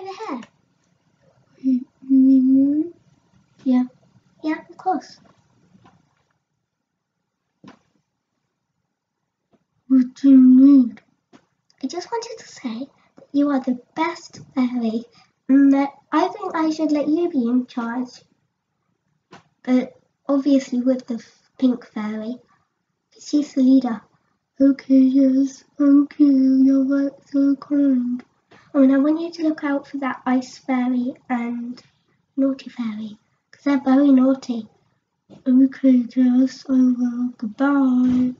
over here? Mm-hmm. Yeah. Yeah, of course. What do you need? I just wanted to say that you are the best fairy and that I think I should let you be in charge. But obviously with the pink fairy. She's the leader. Okay, yes, thank you. You're right, so kind. Oh, and I want you to look out for that ice fairy and naughty fairy. Because they're very naughty. Okay, Jess, I will. Goodbye. Bye.